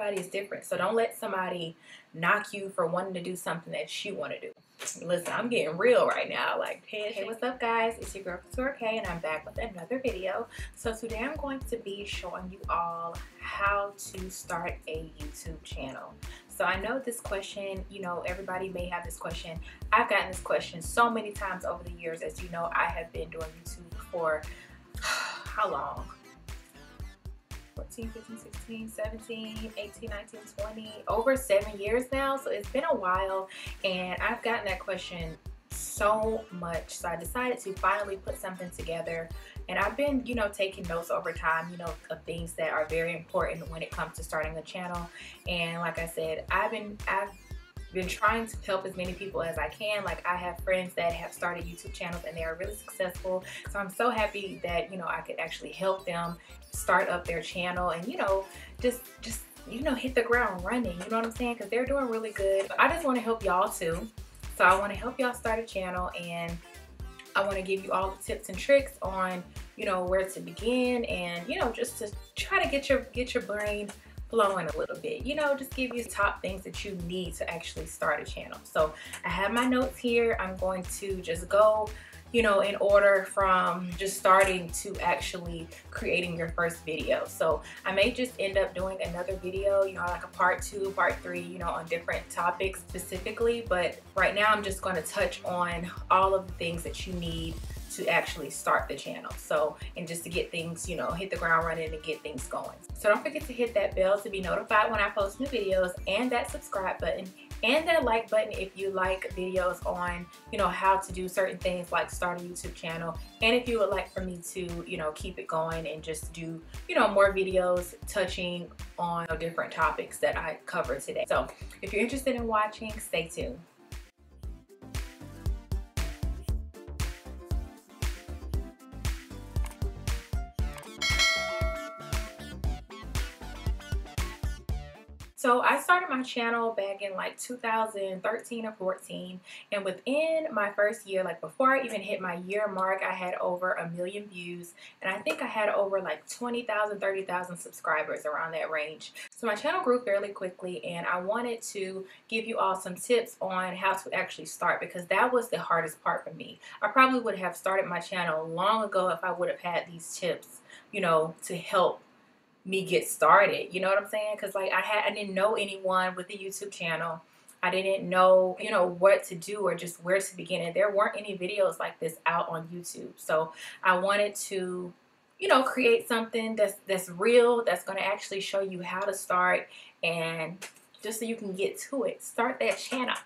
Everybody is different. So don't let somebody knock you for wanting to do something that you want to do. Listen, I'm getting real right now. Like, hey, hey, what's up, guys? It's your girl, Ktura Kay, and I'm back with another video. So today I'm going to be showing you all how to start a YouTube channel. So I know this question, you know, everybody may have this question. I've gotten this question so many times over the years. As you know, I have been doing YouTube for how long? 14, 15, 16, 17, 18, 19, 20, over seven years now. So it's been a while and I've gotten that question so much. So I decided to finally put something together and I've been, you know, taking notes over time, you know, of things that are very important when it comes to starting a channel. And like I said, I've been, I've been trying to help as many people as I can. Like I have friends that have started YouTube channels and they are really successful. So I'm so happy that, you know, I could actually help them start up their channel and, you know, just, just, you know, hit the ground running. You know what I'm saying? Because they're doing really good. I just want to help y'all too. So I want to help y'all start a channel and I want to give you all the tips and tricks on, you know, where to begin and, you know, just to try to get your, get your brain flowing a little bit. You know, just give you top things that you need to actually start a channel. So I have my notes here. I'm going to just go you know, in order from just starting to actually creating your first video. So I may just end up doing another video, you know, like a part two, part three, you know, on different topics specifically. But right now I'm just going to touch on all of the things that you need to actually start the channel. So, and just to get things, you know, hit the ground running and get things going. So don't forget to hit that bell to be notified when I post new videos and that subscribe button and that like button if you like videos on, you know, how to do certain things like start a YouTube channel. And if you would like for me to, you know, keep it going and just do, you know, more videos touching on you know, different topics that I cover today. So if you're interested in watching, stay tuned. So I started my channel back in like 2013 or 14 and within my first year, like before I even hit my year mark, I had over a million views and I think I had over like 20,000, 30,000 subscribers around that range. So my channel grew fairly quickly and I wanted to give you all some tips on how to actually start because that was the hardest part for me. I probably would have started my channel long ago if I would have had these tips, you know, to help me get started. You know what I'm saying? Because like I had, I didn't know anyone with a YouTube channel. I didn't know, you know, what to do or just where to begin. And there weren't any videos like this out on YouTube. So I wanted to, you know, create something that's that's real, that's going to actually show you how to start and just so you can get to it. Start that channel.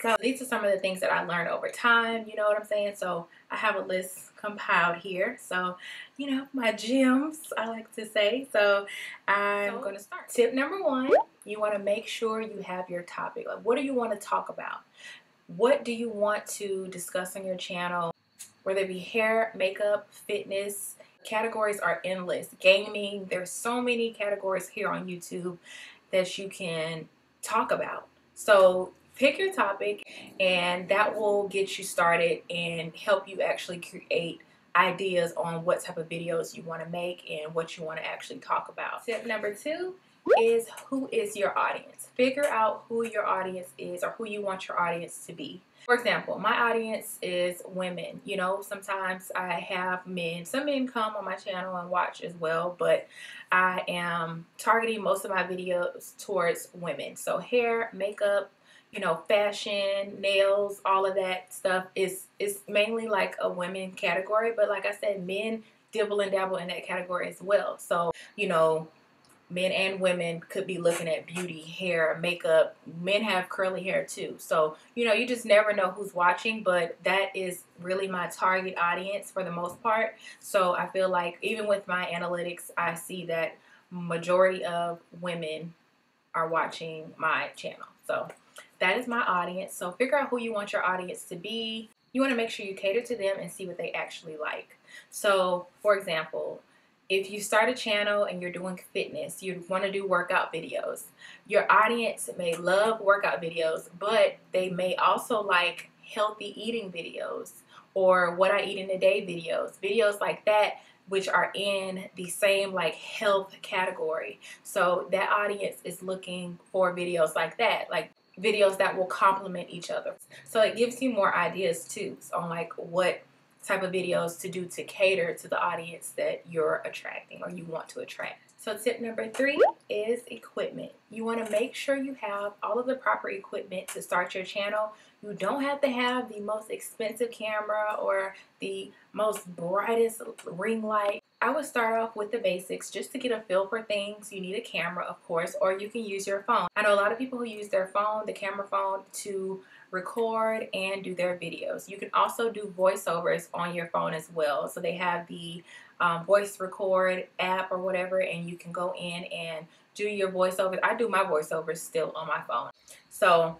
So these are some of the things that I learned over time, you know what I'm saying? So I have a list compiled here. So, you know, my gems, I like to say. So I'm so, going to start. Tip number one, you want to make sure you have your topic. Like, what do you want to talk about? What do you want to discuss on your channel? Whether it be hair, makeup, fitness, categories are endless. Gaming, there's so many categories here on YouTube that you can talk about. So pick your topic and that will get you started and help you actually create ideas on what type of videos you want to make and what you want to actually talk about. Tip number two is who is your audience. Figure out who your audience is or who you want your audience to be. For example, my audience is women. You know, sometimes I have men. Some men come on my channel and watch as well, but I am targeting most of my videos towards women. So hair, makeup, you know, fashion, nails, all of that stuff is is mainly like a women category. But like I said, men dibble and dabble in that category as well. So, you know, men and women could be looking at beauty, hair, makeup. Men have curly hair too. So, you know, you just never know who's watching, but that is really my target audience for the most part. So I feel like even with my analytics, I see that majority of women are watching my channel. So that is my audience. So figure out who you want your audience to be. You want to make sure you cater to them and see what they actually like. So, for example, if you start a channel and you're doing fitness, you want to do workout videos. Your audience may love workout videos, but they may also like healthy eating videos or what I eat in a day videos. Videos like that which are in the same like health category. So that audience is looking for videos like that, like videos that will complement each other. So it gives you more ideas too on like what type of videos to do to cater to the audience that you're attracting or you want to attract. So tip number three is equipment. You want to make sure you have all of the proper equipment to start your channel. You don't have to have the most expensive camera or the most brightest ring light. I would start off with the basics just to get a feel for things. You need a camera, of course, or you can use your phone. I know a lot of people who use their phone, the camera phone, to record and do their videos. You can also do voiceovers on your phone as well. So they have the um, voice record app or whatever, and you can go in and do your voiceovers. I do my voiceovers still on my phone. So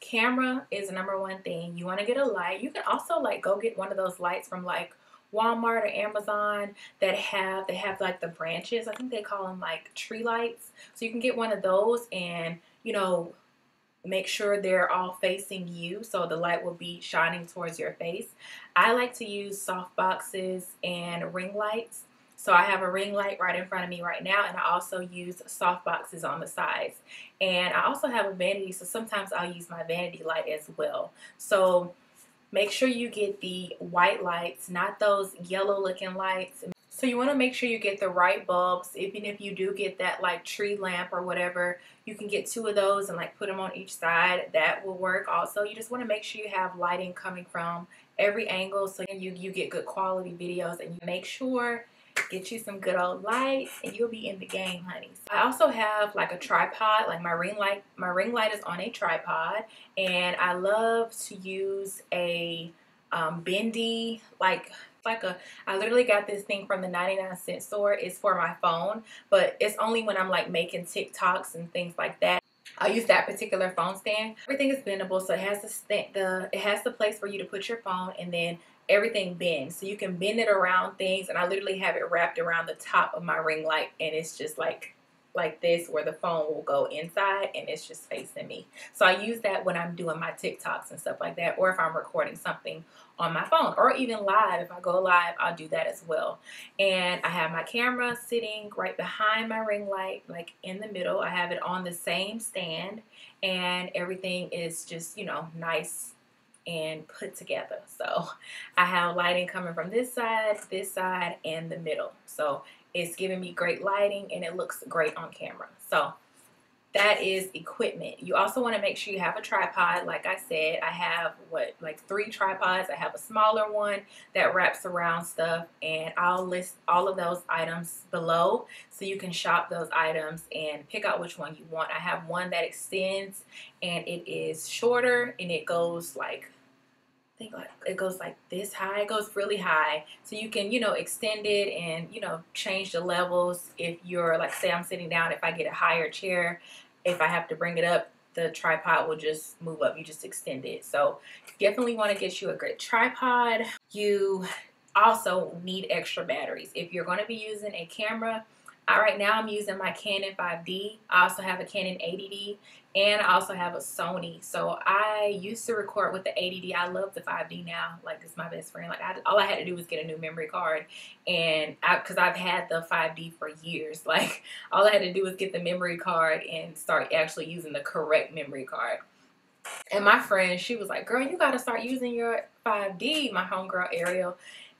camera is the number one thing. You want to get a light. You can also like go get one of those lights from like Walmart or Amazon that have they have like the branches. I think they call them like tree lights. So you can get one of those and you know make sure they're all facing you so the light will be shining towards your face. I like to use soft boxes and ring lights. So I have a ring light right in front of me right now and I also use soft boxes on the sides. And I also have a vanity so sometimes I'll use my vanity light as well. So make sure you get the white lights, not those yellow looking lights. So you want to make sure you get the right bulbs. Even if you do get that like tree lamp or whatever, you can get two of those and like put them on each side. That will work also. You just want to make sure you have lighting coming from every angle so you, you get good quality videos and you make sure get you some good old lights and you'll be in the game honey so i also have like a tripod like my ring light my ring light is on a tripod and i love to use a um, bendy like like a I literally got this thing from the 99 cent store. It's for my phone, but it's only when I'm like making TikToks and things like that. I use that particular phone stand. Everything is bendable, so it has the the it has the place for you to put your phone, and then everything bends, so you can bend it around things. And I literally have it wrapped around the top of my ring light, and it's just like like this where the phone will go inside and it's just facing me. So I use that when I'm doing my TikToks and stuff like that or if I'm recording something on my phone or even live. If I go live, I'll do that as well. And I have my camera sitting right behind my ring light, like in the middle. I have it on the same stand and everything is just, you know, nice and put together. So I have lighting coming from this side, this side, and the middle. So it's giving me great lighting and it looks great on camera. So that is equipment. You also want to make sure you have a tripod. Like I said, I have what like three tripods. I have a smaller one that wraps around stuff and I'll list all of those items below so you can shop those items and pick out which one you want. I have one that extends and it is shorter and it goes like think it goes like this high. It goes really high. So you can, you know, extend it and, you know, change the levels. If you're like, say I'm sitting down, if I get a higher chair, if I have to bring it up, the tripod will just move up. You just extend it. So definitely want to get you a great tripod. You also need extra batteries. If you're going to be using a camera, I, right now I'm using my Canon 5D. I also have a Canon 80D and I also have a Sony. So I used to record with the 80D. I love the 5D now. Like it's my best friend. Like I, all I had to do was get a new memory card, and I, because I've had the 5D for years, like all I had to do was get the memory card and start actually using the correct memory card. And my friend, she was like, "Girl, you got to start using your 5D." My homegirl Ariel,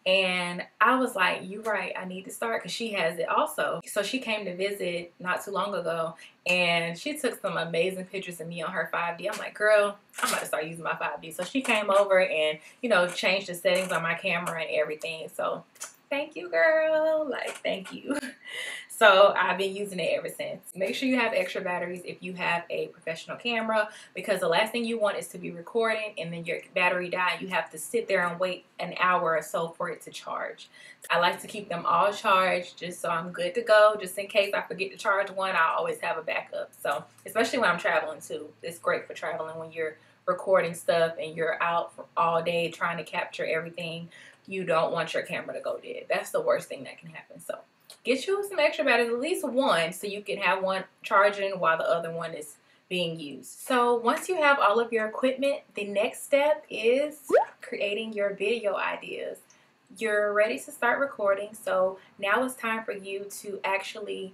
and I was like, you're right, I need to start because she has it also. So she came to visit not too long ago and she took some amazing pictures of me on her 5D. I'm like, girl, I'm about to start using my 5D. So she came over and, you know, changed the settings on my camera and everything. So thank you, girl. Like, thank you. So I've been using it ever since. Make sure you have extra batteries if you have a professional camera because the last thing you want is to be recording and then your battery die. You have to sit there and wait an hour or so for it to charge. I like to keep them all charged just so I'm good to go. Just in case I forget to charge one, I always have a backup. So especially when I'm traveling too. It's great for traveling when you're recording stuff and you're out all day trying to capture everything. You don't want your camera to go dead. That's the worst thing that can happen. Get you some extra batteries, at least one, so you can have one charging while the other one is being used. So once you have all of your equipment, the next step is creating your video ideas. you're ready to start recording. So now it's time for you to actually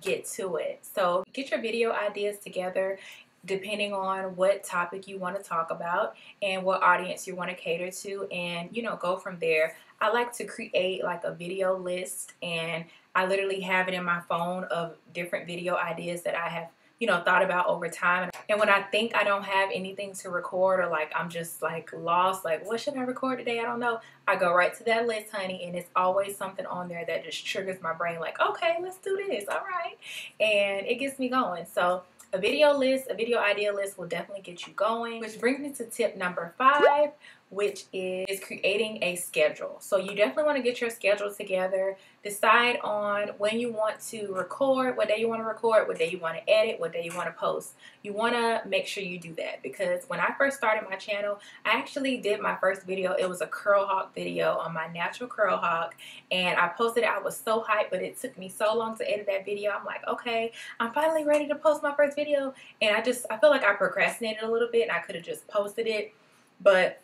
get to it. So get your video ideas together depending on what topic you want to talk about and what audience you want to cater to and you know go from there. I like to create like a video list and I literally have it in my phone of different video ideas that I have you know, thought about over time. And when I think I don't have anything to record or like I'm just like lost, like what should I record today? I don't know. I go right to that list, honey, and it's always something on there that just triggers my brain like, okay, let's do this. All right. And it gets me going. So a video list, a video idea list will definitely get you going. Which brings me to tip number five, which is creating a schedule. So you definitely want to get your schedule together. Decide on when you want to record, what day you want to record, what day you want to edit, what day you want to post. You want to make sure you do that because when I first started my channel, I actually did my first video. It was a curl hawk video on my natural curl hawk and I posted it. I was so hyped, but it took me so long to edit that video. I'm like, okay, I'm finally ready to post my first video. And I just, I feel like I procrastinated a little bit and I could have just posted it. But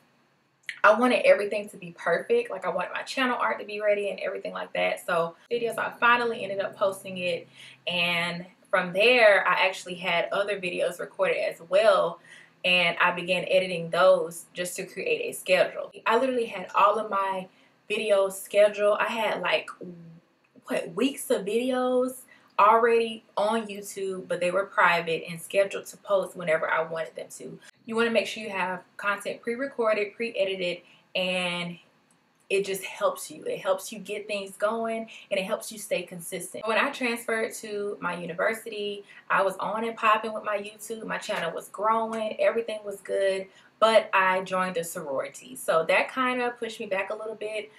I wanted everything to be perfect. Like I wanted my channel art to be ready and everything like that. So videos, I finally ended up posting it. And from there, I actually had other videos recorded as well. And I began editing those just to create a schedule. I literally had all of my videos scheduled. I had like, what, weeks of videos already on YouTube, but they were private and scheduled to post whenever I wanted them to. You want to make sure you have content pre-recorded, pre-edited, and it just helps you. It helps you get things going and it helps you stay consistent. When I transferred to my university, I was on and popping with my YouTube. My channel was growing, everything was good, but I joined a sorority. So that kind of pushed me back a little bit.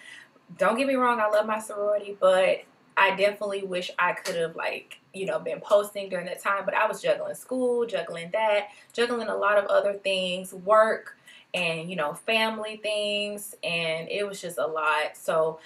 Don't get me wrong, I love my sorority, but I definitely wish I could have like, you know, been posting during that time, but I was juggling school, juggling that, juggling a lot of other things, work and, you know, family things, and it was just a lot. So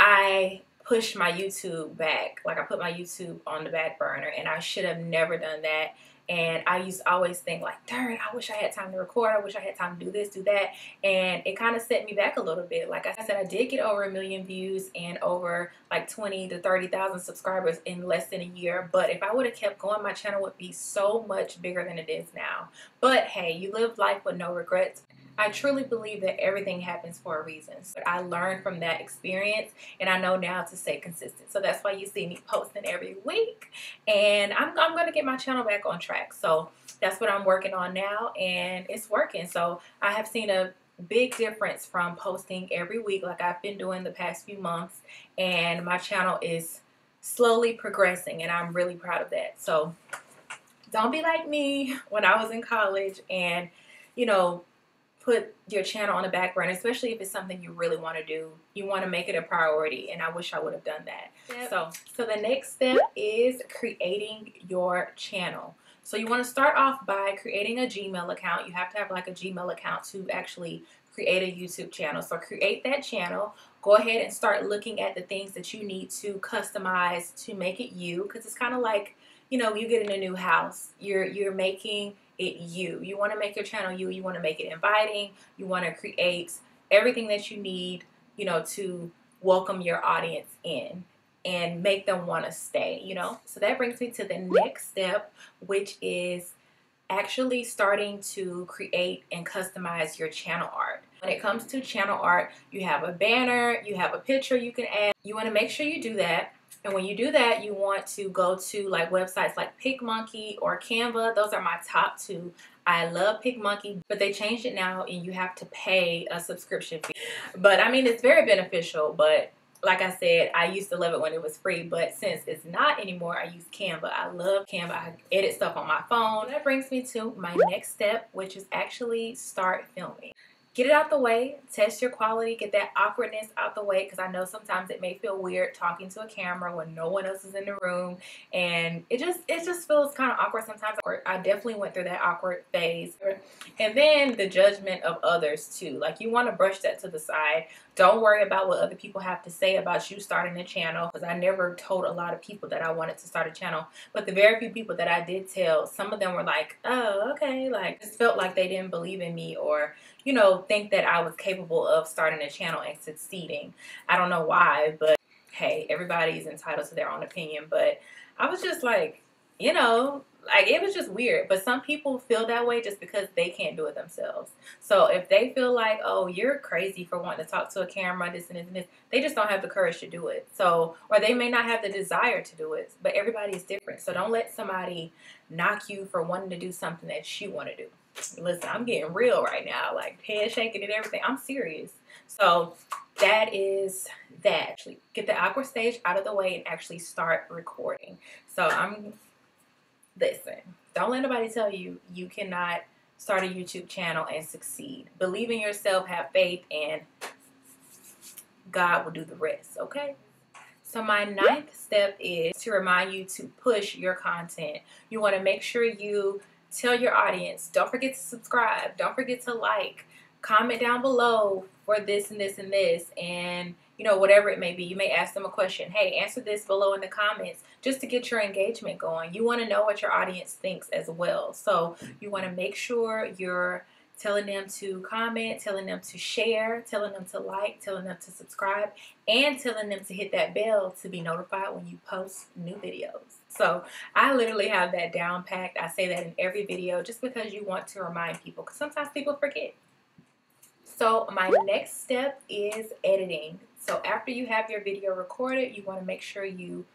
I pushed my YouTube back. Like I put my YouTube on the back burner and I should have never done that. And I used to always think like, darn, I wish I had time to record. I wish I had time to do this, do that. And it kind of set me back a little bit. Like I said, I did get over a million views and over like 20 to 30,000 subscribers in less than a year. But if I would have kept going, my channel would be so much bigger than it is now. But hey, you live life with no regrets. I truly believe that everything happens for a reason. So I learned from that experience and I know now to stay consistent. So that's why you see me posting every week and I'm, I'm going to get my channel back on track. So that's what I'm working on now and it's working. So I have seen a big difference from posting every week like I've been doing the past few months and my channel is slowly progressing and I'm really proud of that. So don't be like me when I was in college and you know put your channel on the back burner, especially if it's something you really want to do. You want to make it a priority, and I wish I would have done that. Yep. So, so the next step is creating your channel. So you want to start off by creating a Gmail account. You have to have like a Gmail account to actually create a YouTube channel. So create that channel. Go ahead and start looking at the things that you need to customize to make it you, because it's kind of like you know you get in a new house. You're you're making it you. You want to make your channel you. You want to make it inviting. You want to create everything that you need, you know, to welcome your audience in and make them want to stay, you know. So that brings me to the next step, which is actually starting to create and customize your channel art. When it comes to channel art, you have a banner, you have a picture you can add. You want to make sure you do that. And when you do that, you want to go to like websites like PicMonkey or Canva. Those are my top two. I love PicMonkey, but they changed it now and you have to pay a subscription fee. But I mean, it's very beneficial, but like I said, I used to love it when it was free, but since it's not anymore, I use Canva. I love Canva. I edit stuff on my phone. That brings me to my next step, which is actually start filming get it out the way, test your quality, get that awkwardness out the way because I know sometimes it may feel weird talking to a camera when no one else is in the room and it just it just feels kind of awkward sometimes. I definitely went through that awkward phase. And then the judgment of others too. Like you want to brush that to the side. Don't worry about what other people have to say about you starting a channel because I never told a lot of people that I wanted to start a channel. But the very few people that I did tell, some of them were like, oh, okay. Like, just felt like they didn't believe in me or, you know, think that I was capable of starting a channel and succeeding. I don't know why, but hey, everybody's entitled to their own opinion. But I was just like, you know, like it was just weird. But some people feel that way just because they can't do it themselves. So if they feel like, oh, you're crazy for wanting to talk to a camera, this and this and this, they just don't have the courage to do it. So, or they may not have the desire to do it. But everybody is different. So don't let somebody knock you for wanting to do something that you want to do. Listen, I'm getting real right now, like head shaking and everything. I'm serious. So that is that. Actually, get the awkward stage out of the way and actually start recording. So I'm listen, don't let nobody tell you you cannot start a YouTube channel and succeed. Believe in yourself, have faith, and God will do the rest, okay? So my ninth step is to remind you to push your content. You want to make sure you tell your audience, don't forget to subscribe, don't forget to like, comment down below for this and this and this, and you know, whatever it may be. You may ask them a question. Hey, answer this below in the comments just to get your engagement going. You want to know what your audience thinks as well. So you want to make sure you're telling them to comment, telling them to share, telling them to like, telling them to subscribe, and telling them to hit that bell to be notified when you post new videos. So I literally have that down packed. I say that in every video just because you want to remind people because sometimes people forget. So my next step is editing. So after you have your video recorded, you want to make sure you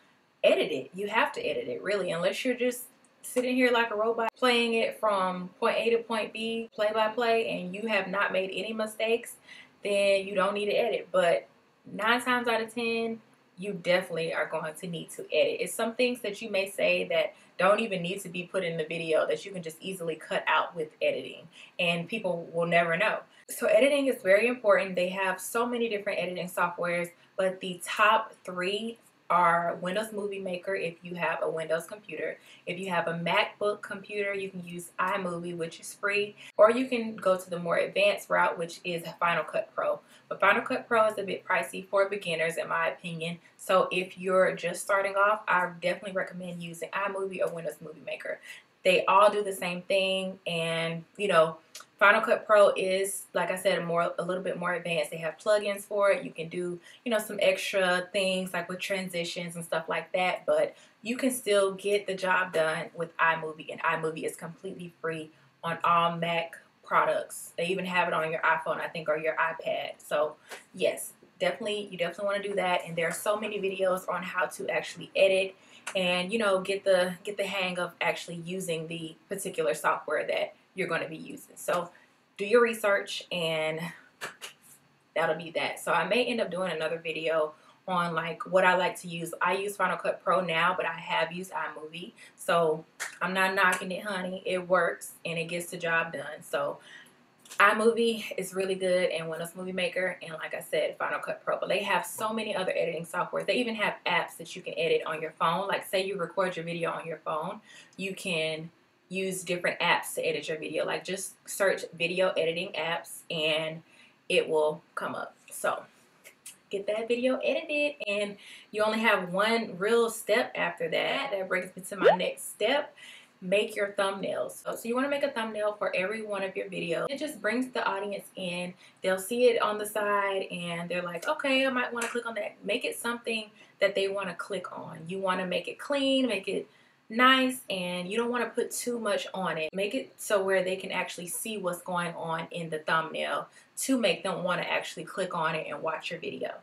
edit it. You have to edit it, really, unless you're just sitting here like a robot playing it from point A to point B, play by play, and you have not made any mistakes, then you don't need to edit. But nine times out of ten, you definitely are going to need to edit. It's some things that you may say that don't even need to be put in the video that you can just easily cut out with editing, and people will never know. So editing is very important. They have so many different editing softwares, but the top three are Windows Movie Maker if you have a Windows computer. If you have a MacBook computer, you can use iMovie, which is free, or you can go to the more advanced route, which is Final Cut Pro. But Final Cut Pro is a bit pricey for beginners, in my opinion. So if you're just starting off, I definitely recommend using iMovie or Windows Movie Maker. They all do the same thing, and you know, Final Cut Pro is, like I said, more a little bit more advanced. They have plugins for it. You can do, you know, some extra things like with transitions and stuff like that. But you can still get the job done with iMovie, and iMovie is completely free on all Mac products. They even have it on your iPhone, I think, or your iPad. So yes, definitely, you definitely want to do that. And there are so many videos on how to actually edit and you know get the get the hang of actually using the particular software that you're going to be using. So do your research and that'll be that. So I may end up doing another video on like what I like to use. I use Final Cut Pro now, but I have used iMovie. So I'm not knocking it, honey. It works and it gets the job done. So iMovie is really good and Windows Movie Maker and like I said Final Cut Pro but they have so many other editing software they even have apps that you can edit on your phone like say you record your video on your phone you can use different apps to edit your video. Like just search video editing apps and it will come up. So get that video edited and you only have one real step after that. That brings me to my next step. Make your thumbnails. So, you want to make a thumbnail for every one of your videos. It just brings the audience in. They'll see it on the side and they're like, okay, I might want to click on that. Make it something that they want to click on. You want to make it clean, make it nice and you don't want to put too much on it. Make it so where they can actually see what's going on in the thumbnail to make them want to actually click on it and watch your video.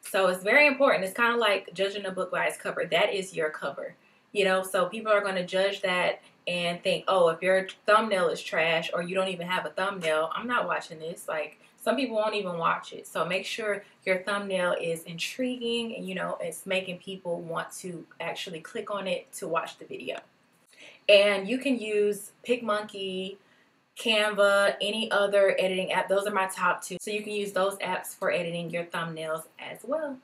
So it's very important. It's kind of like judging a book by its cover. That is your cover. You know, so people are going to judge that and think, oh, if your thumbnail is trash or you don't even have a thumbnail, I'm not watching this. Like, some people won't even watch it. So make sure your thumbnail is intriguing and you know it's making people want to actually click on it to watch the video. And you can use PicMonkey, Canva, any other editing app. Those are my top two. So you can use those apps for editing your thumbnails as well.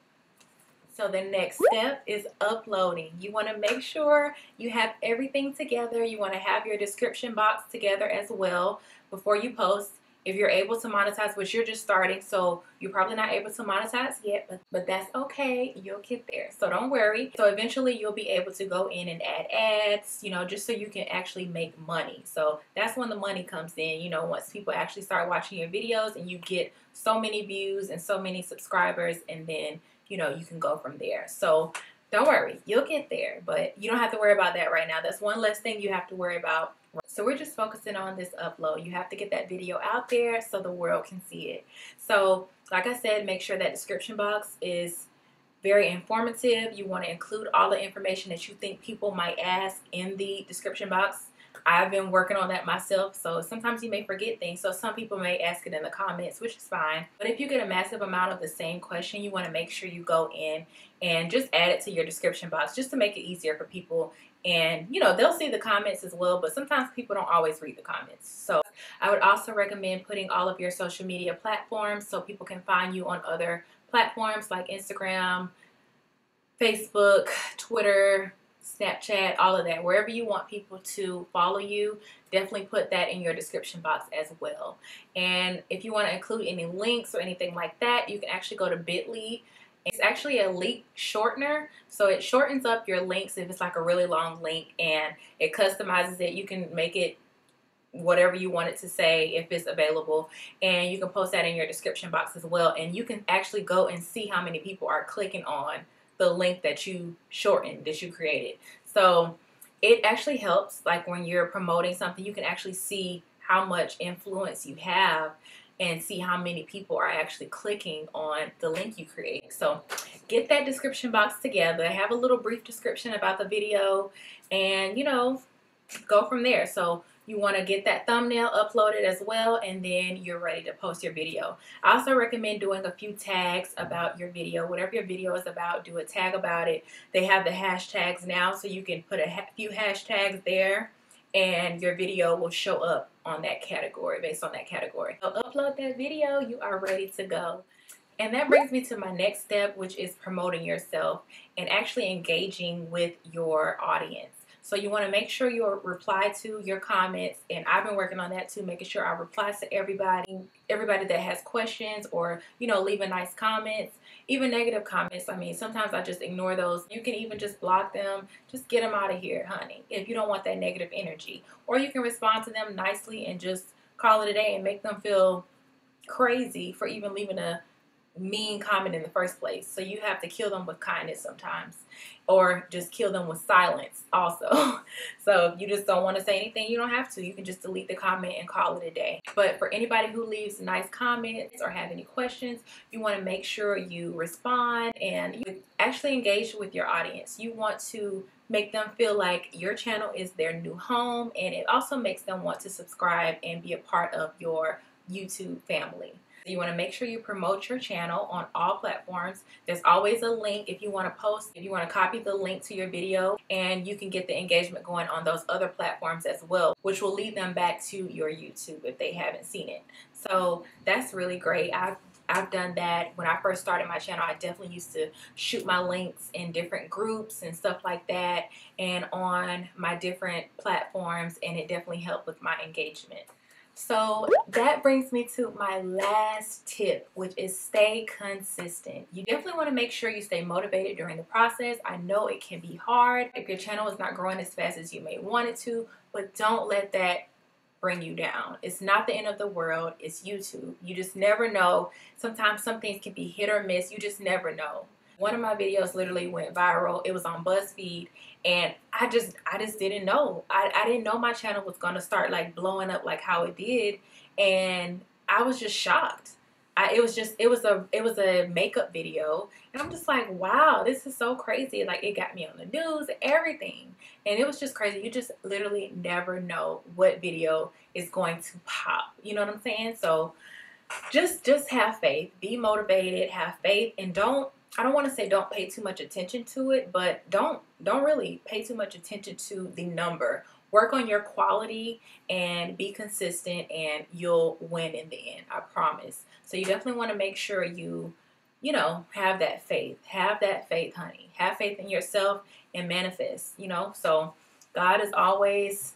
So the next step is uploading. You want to make sure you have everything together. You want to have your description box together as well before you post if you're able to monetize, which you're just starting, so you're probably not able to monetize yet, but, but that's okay. You'll get there. So don't worry. So eventually you'll be able to go in and add ads, you know, just so you can actually make money. So that's when the money comes in, you know, once people actually start watching your videos and you get so many views and so many subscribers and then, you know, you can go from there. So don't worry, you'll get there, but you don't have to worry about that right now. That's one less thing you have to worry about. So we're just focusing on this upload. You have to get that video out there so the world can see it. So like I said, make sure that description box is very informative. You want to include all the information that you think people might ask in the description box. I've been working on that myself, so sometimes you may forget things. So some people may ask it in the comments, which is fine. But if you get a massive amount of the same question, you want to make sure you go in and just add it to your description box just to make it easier for people. And, you know, they'll see the comments as well, but sometimes people don't always read the comments. So I would also recommend putting all of your social media platforms so people can find you on other platforms like Instagram, Facebook, Twitter, Snapchat, all of that. Wherever you want people to follow you, definitely put that in your description box as well. And if you want to include any links or anything like that, you can actually go to bit.ly. It's actually a link shortener, so it shortens up your links if it's like a really long link and it customizes it. You can make it whatever you want it to say if it's available and you can post that in your description box as well and you can actually go and see how many people are clicking on the link that you shortened, that you created. So it actually helps, like when you're promoting something, you can actually see how much influence you have and see how many people are actually clicking on the link you create. So get that description box together, have a little brief description about the video, and you know, go from there. So you want to get that thumbnail uploaded as well and then you're ready to post your video. I also recommend doing a few tags about your video. Whatever your video is about, do a tag about it. They have the hashtags now so you can put a ha few hashtags there and your video will show up on that category based on that category. So upload that video, you are ready to go. And that brings me to my next step, which is promoting yourself and actually engaging with your audience. So you want to make sure you reply to your comments, and I've been working on that too, making sure I reply to everybody, everybody that has questions or, you know, leaving nice comments, even negative comments. I mean, sometimes I just ignore those. You can even just block them. Just get them out of here, honey, if you don't want that negative energy. Or you can respond to them nicely and just call it a day and make them feel crazy for even leaving a mean comment in the first place. So you have to kill them with kindness sometimes or just kill them with silence also. so if you just don't want to say anything, you don't have to. You can just delete the comment and call it a day. But for anybody who leaves nice comments or have any questions, you want to make sure you respond and you actually engage with your audience. You want to make them feel like your channel is their new home and it also makes them want to subscribe and be a part of your YouTube family. You want to make sure you promote your channel on all platforms. There's always a link if you want to post, if you want to copy the link to your video, and you can get the engagement going on those other platforms as well, which will lead them back to your YouTube if they haven't seen it. So that's really great. I've I've done that when I first started my channel. I definitely used to shoot my links in different groups and stuff like that and on my different platforms and it definitely helped with my engagement. So that brings me to my last tip, which is stay consistent. You definitely want to make sure you stay motivated during the process. I know it can be hard if your channel is not growing as fast as you may want it to, but don't let that bring you down. It's not the end of the world. It's YouTube. You just never know. Sometimes some things can be hit or miss. You just never know. One of my videos literally went viral. It was on BuzzFeed and I just I just didn't know. I, I didn't know my channel was gonna start like blowing up like how it did. And I was just shocked. I, it was just it was a it was a makeup video. And I'm just like wow this is so crazy. Like it got me on the news everything. And it was just crazy. You just literally never know what video is going to pop. You know what I'm saying? So just just have faith. Be motivated. Have faith. And don't I don't want to say don't pay too much attention to it, but don't don't really pay too much attention to the number. Work on your quality and be consistent and you'll win in the end. I promise. So you definitely want to make sure you you know, have that faith. Have that faith, honey. Have faith in yourself and manifest, you know? So God is always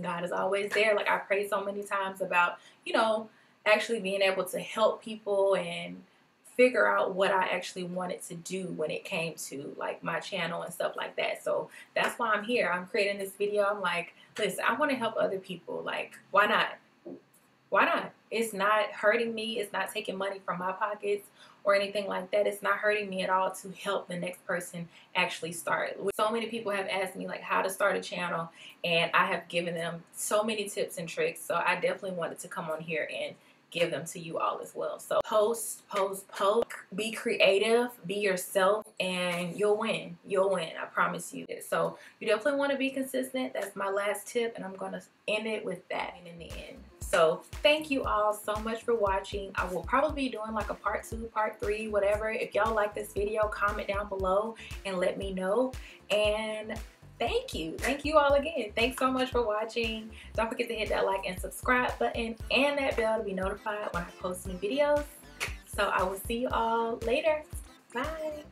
God is always there. Like I pray so many times about, you know, actually being able to help people and figure out what I actually wanted to do when it came to like my channel and stuff like that. So that's why I'm here. I'm creating this video. I'm like, listen, I want to help other people. Like, why not? Why not? It's not hurting me. It's not taking money from my pockets or anything like that. It's not hurting me at all to help the next person actually start. So many people have asked me like how to start a channel and I have given them so many tips and tricks. So I definitely wanted to come on here and give them to you all as well. So post, post, post, be creative, be yourself, and you'll win. You'll win. I promise you. So you definitely want to be consistent. That's my last tip, and I'm going to end it with that in the end. So thank you all so much for watching. I will probably be doing like a part two, part three, whatever. If y'all like this video, comment down below and let me know. And thank you. Thank you all again. Thanks so much for watching. Don't forget to hit that like and subscribe button and that bell to be notified when I post new videos. So I will see you all later. Bye.